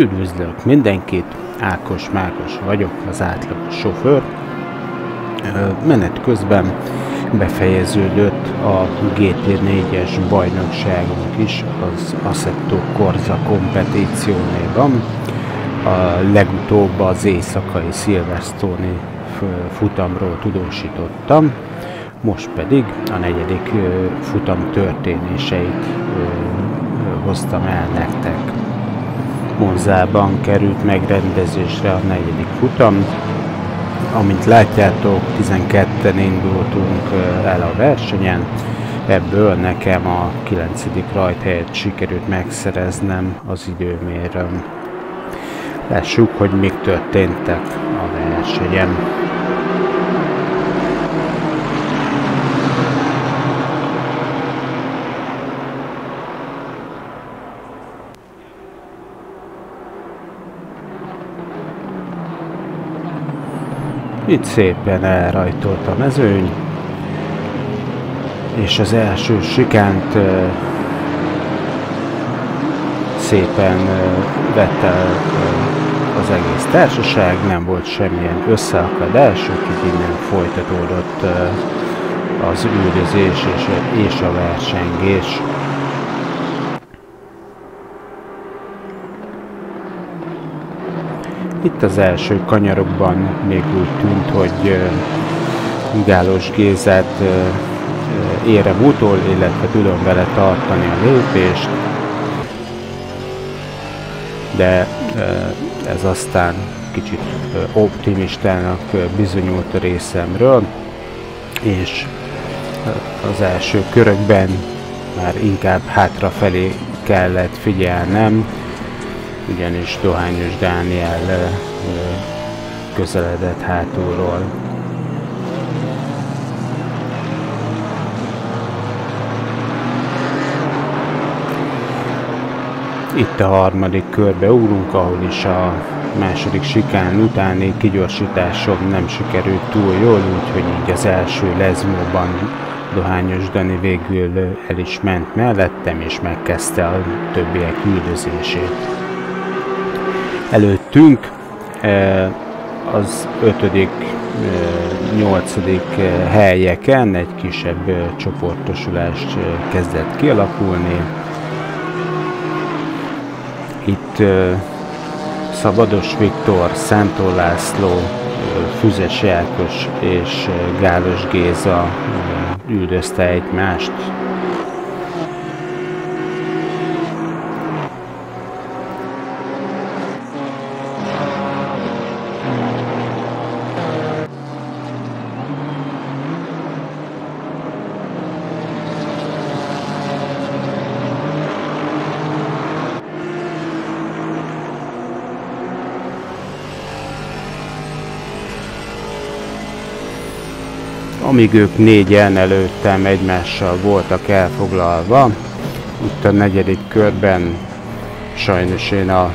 Üdvözlök mindenkit, Ákos Mákos vagyok, az átlagos sofőr. Menet közben befejeződött a GT4-es bajnokságunk is az Assetto Corsa kompetíciónéban. A legutóbb az éjszakai szilvesztóni futamról tudósítottam, most pedig a negyedik futam történéseit hoztam el nektek. Monzában került megrendezésre a negyedik futam. Amint látjátok, 12-en indultunk el a versenyen, ebből nekem a 9. rajthelyet sikerült megszereznem az időmérőm. Lássuk, hogy mik történtek a versenyen. Itt szépen elrajtolt a mezőny, és az első sikánt szépen vette az egész társaság, nem volt semmilyen összeakadás, úgyhogy innen folytatódott az üldözés és, és a versengés. Itt az első kanyarokban még úgy tűnt, hogy Gálos Gézát érem utol, illetve tudom vele tartani a lépést, de ez aztán kicsit optimistának bizonyult a részemről, és az első körökben már inkább hátrafelé kellett figyelnem, ugyanis Dohányos Dániel közeledett hátulról. Itt a harmadik körbe ugrunk, ahol is a második sikán utáni kigyorsításom nem sikerült túl jól, úgyhogy így az első lezmóban Dohányos Dani végül el is ment mellettem, és megkezdte a többiek üldözését előttünk. E, az ötödik, e, nyolcadik e, helyeken egy kisebb csoportosulást kezdett kialakulni. Itt Szabados Viktor, Szántó László, Füzes Jákos és Gálos Géza üldözte egymást amíg ők négyen előttem egymással voltak elfoglalva. Itt a negyedik körben sajnos én a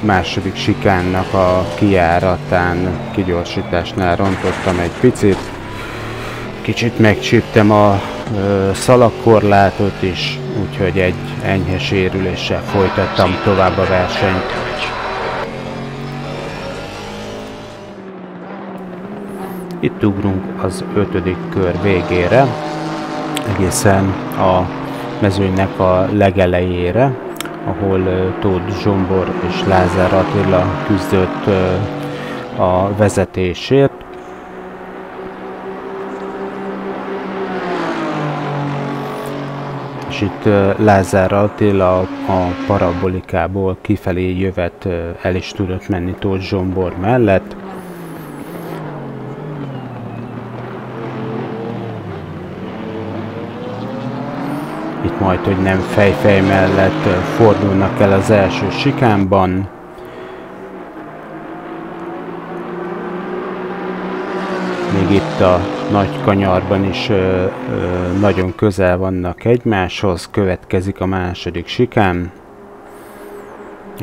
második sikánnak a kiáratán, kigyorsításnál rontottam egy picit. Kicsit megcsíptem a szalagkorlátot is, úgyhogy egy enyhe sérüléssel folytattam tovább a versenyt. Itt ugrunk az ötödik kör végére, egészen a mezőnynek a legelejére, ahol Tóth Zsombor és Lázár Attila küzdött a vezetésért. És itt Lázár Attila a parabolikából kifelé jövet el is tudott menni Tóth Zsombor mellett. Itt majd, hogy nem fejfej mellett fordulnak el az első sikánban. Még itt a nagy kanyarban is ö, ö, nagyon közel vannak egymáshoz. Következik a második sikán,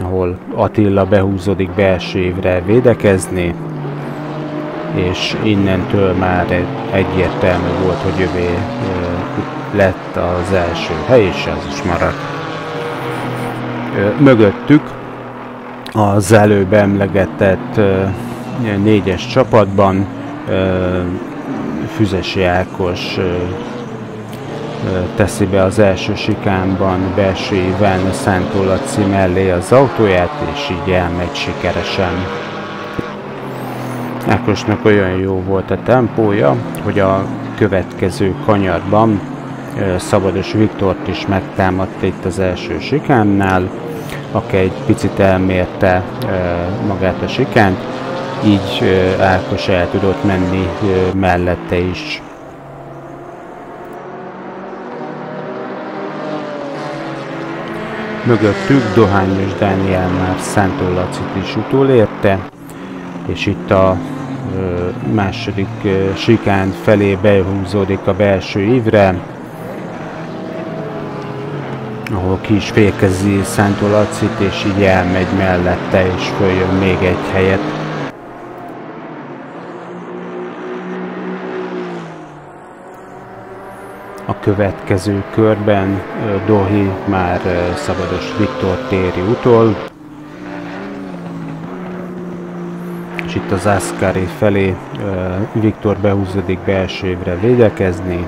ahol Attila behúzódik belső évre védekezni, és innentől már egyértelmű volt, hogy övé lett az első hely, és az is maradt. Mögöttük az előbb emlegetett négyes csapatban Füzesi Ákos teszi be az első sikánban belső íven Szántó Laci mellé az autóját, és így elmegy sikeresen. Ákosnak olyan jó volt a tempója, hogy a következő kanyarban Szabados Viktort is megtámadta itt az első sikánnál, aki egy picit elmérte magát a sikánt, így Ákos el tudott menni mellette is. Mögöttük Dohányos Dániel már Szántó Lacit is utolérte, és itt a második sikán felé behúzódik a belső ívre, ahol ki is félkezi Szántó Lacit, és így elmegy mellette, és följön még egy helyet. A következő körben Dohi már Szabados Viktor téri utol, és itt az Ascari felé Viktor behúzódik belső évre védekezni,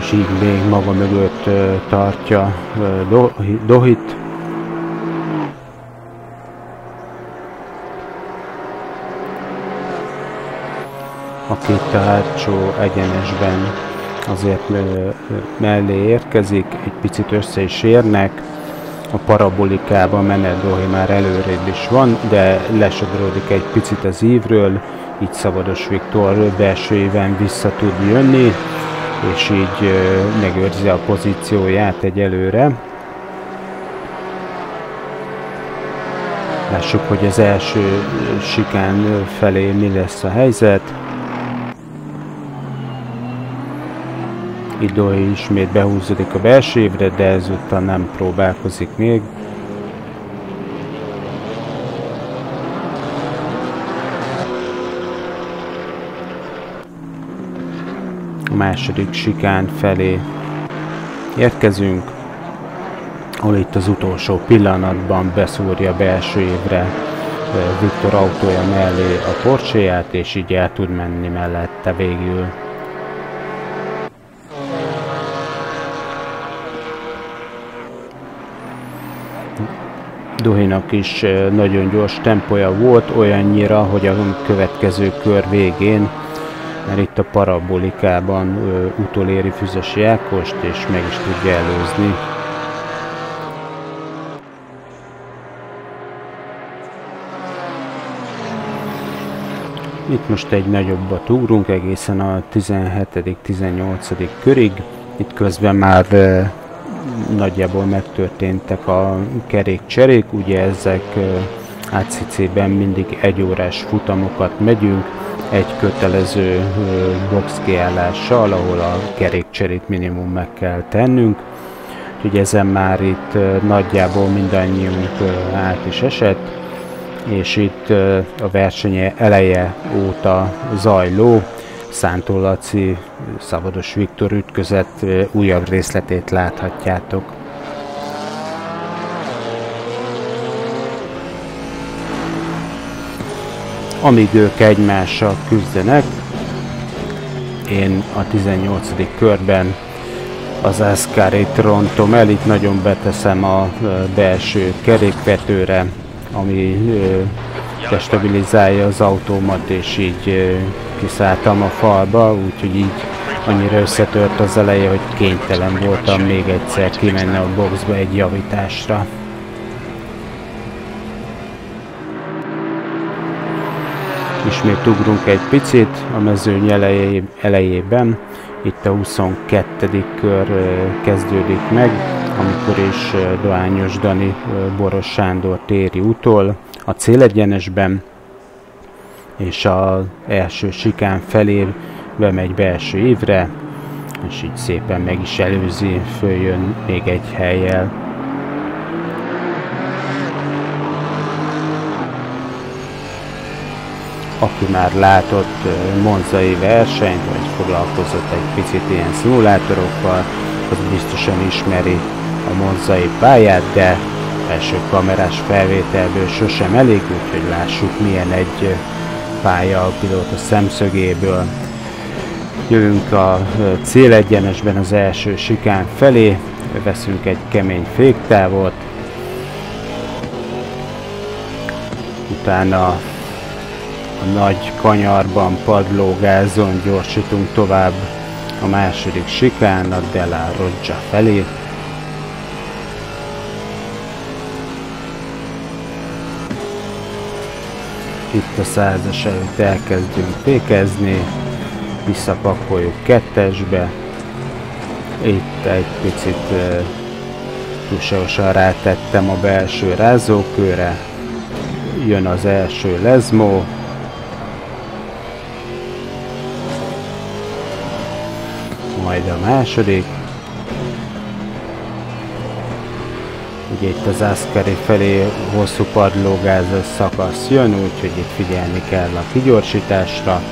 és így még maga mögött tartja Dohit, aki itt a hátsó egyenesben azért mellé érkezik, egy picit össze is érnek, a parabolikában Menedóhi már előrébb is van, de lesodródik egy picit az ívről, így Szabados Viktor belső éven vissza tud jönni, és így megőrzi a pozícióját egyelőre. Lássuk, hogy az első sikán felé mi lesz a helyzet. Idói ismét behúzódik a belső évre, de ezúttal nem próbálkozik még. Második sikán felé érkezünk, ahol itt az utolsó pillanatban beszúrja belső évre Viktor autója mellé a porcséját, és így el tud menni mellette végül. Duhinak is nagyon gyors tempója volt, olyannyira, hogy a következő kör végén, mert itt a parabolikában utoléri Füzes Jákost, és meg is tudja előzni. Itt most egy nagyobbat ugrunk egészen a 17.-18. körig. Itt közben már nagyjából megtörténtek a kerékcserék, ugye ezek ACC-ben mindig egy órás futamokat megyünk, egy kötelező box kiállással, ahol a kerékcserét minimum meg kell tennünk. Úgyhogy ezen már itt nagyjából mindannyiunk át is esett, és itt a verseny eleje óta zajló Szántó Laci, Szabados Viktor ütközet újabb részletét láthatjátok. Amíg ők egymással küzdenek, én a 18. körben az Ascari rontom el, itt nagyon beteszem a belső kerékvetőre, ami destabilizálja az autómat, és így kiszálltam a falba, úgyhogy így annyira összetört az eleje, hogy kénytelen voltam még egyszer kimenni a boxba egy javításra. Ismét ugrunk egy picit a mezőny elejében. Itt a 22. kör kezdődik meg, amikor is Doányos Dani Boros Sándor téri utol a célegyenesben, és az első sikán felé bemegy belső évre, és így szépen meg is előzi, följön még egy helyjel. Aki már látott monzai versenyt, vagy foglalkozott egy picit ilyen szimulátorokkal, az biztosan ismeri a monzai pályát, de első kamerás felvételből sosem elég, úgyhogy lássuk milyen egy pálya a pilóta szemszögéből. Jövünk a célegyenesben az első sikán felé, veszünk egy kemény féktávot, utána a nagy kanyarban padlógázon gyorsítunk tovább. A második sikán, a Della Roggia felé. Itt a százas előtt elkezdünk fékezni, visszapakoljuk kettesbe, itt egy picit uh, túlságosan rátettem a belső rázókőre, jön az első lezmó, majd a második. Ugye itt az Ascari felé hosszú padlógázos szakasz jön, úgyhogy itt figyelni kell a kigyorsításra.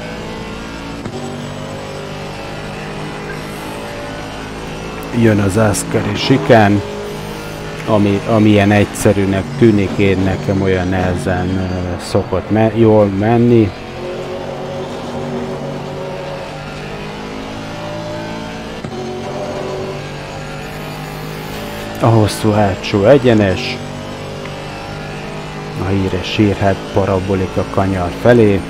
Jön az Ascari sikán, ami, amilyen egyszerűnek tűnik, én nekem olyan nehezen szokott me jól menni. A hosszú hátsó egyenes, a híres sírhet parabolika kanyar felé,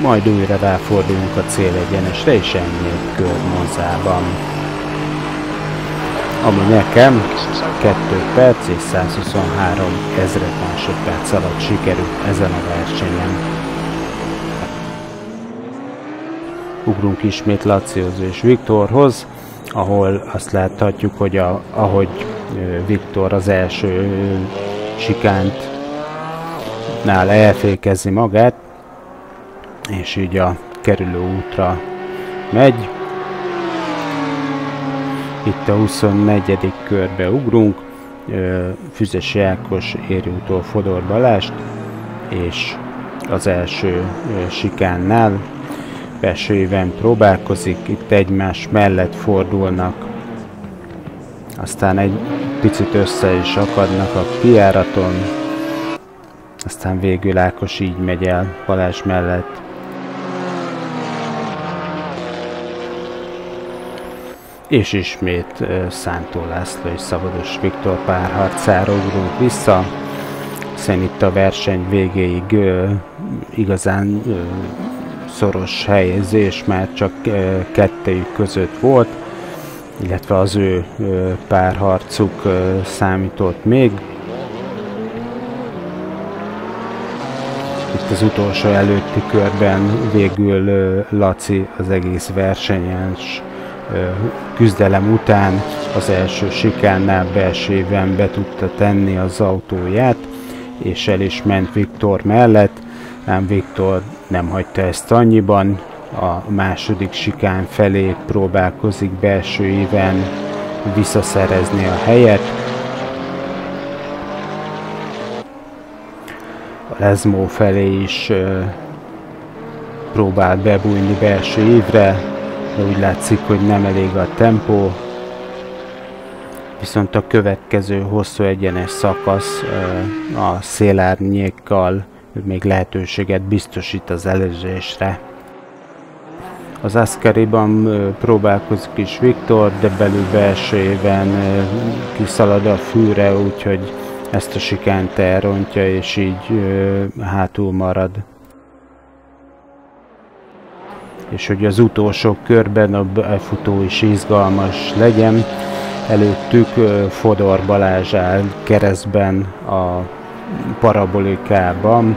majd újra ráfordulunk a célegyenesre, és ennyi kör mozában. Ami nekem 2 perc és 123 ezret másodperc alatt sikerült ezen a versenyen. Ugrunk ismét Lacióz és Viktorhoz, ahol azt láthatjuk, hogy a, ahogy Viktor az első sikánt nál elfékezi magát, és így a kerülő útra megy. Itt a 24. körbe ugrunk, Füzes Jákos érjútól Fodor Balást, és az első sikánnál belső éven próbálkozik, itt egymás mellett fordulnak, aztán egy picit össze is akadnak a kiáraton, aztán végül Ákos így megy el Balázs mellett. És ismét Szántó László és Szabados Viktor párharcára ugrunk vissza, hiszen itt a verseny végéig igazán szoros helyezés már csak kettejük között volt, illetve az ő párharcuk számított még. Itt az utolsó előtti körben végül Laci az egész versenyes küzdelem után az első sikánnál belsőben be tudta tenni az autóját, és el is ment Viktor mellett, ám Viktor nem hagyta ezt annyiban, a második sikán felé próbálkozik belső éven visszaszerezni a helyet. A Lezmó felé is próbál bebújni belső évre, de úgy látszik, hogy nem elég a tempó, viszont a következő hosszú egyenes szakasz a szélárnyékkal még lehetőséget biztosít az előzésre. Az Ascariban próbálkozik is Viktor, de belül belső kiszalad a fűre, úgyhogy ezt a sikánt elrontja, és így hátul marad és hogy az utolsó körben a futó is izgalmas legyen. Előttük Fodor Balázs áll keresztben a parabolikában,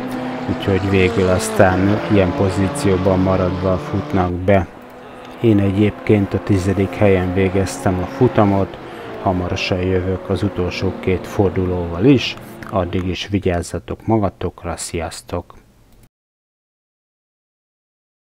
úgyhogy végül aztán ilyen pozícióban maradva futnak be. Én egyébként a tizedik helyen végeztem a futamot, hamarosan jövök az utolsó két fordulóval is, addig is vigyázzatok magatokra, sziasztok!